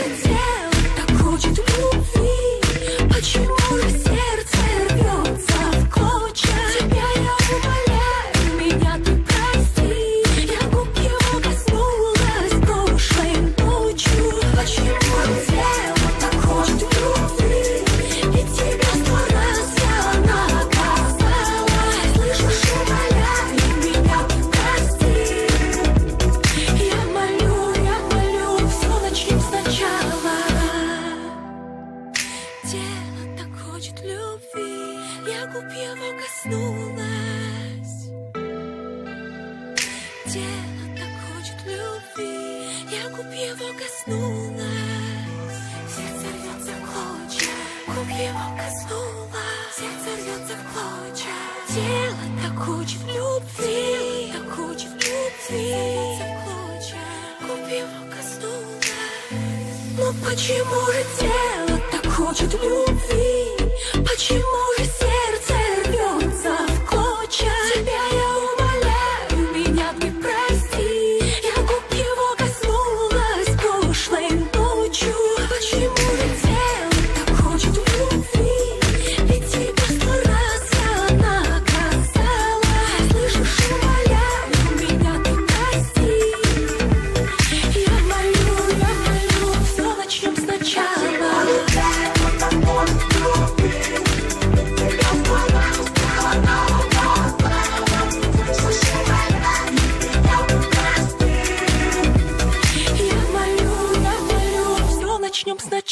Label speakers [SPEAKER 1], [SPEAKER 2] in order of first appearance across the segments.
[SPEAKER 1] It's тело так хочет любви. Я губ его коснулась. Тело так хочет любви. Я губ его коснулась. Сердце рвется в клочья. Губ его коснулась. Сердце рвется в клочья. Тело так хочет любви. Тело так хочет любви. Сердце рвется в клочья. Губ его коснулась. Но почему же тело want you to feel.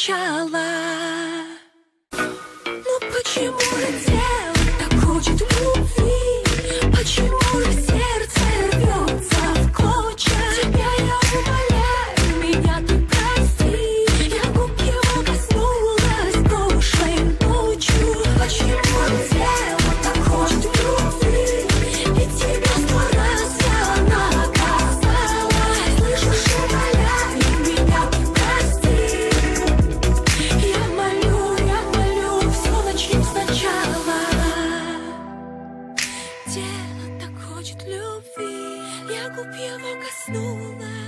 [SPEAKER 1] начала. Но ну, почему же губ его коснулась.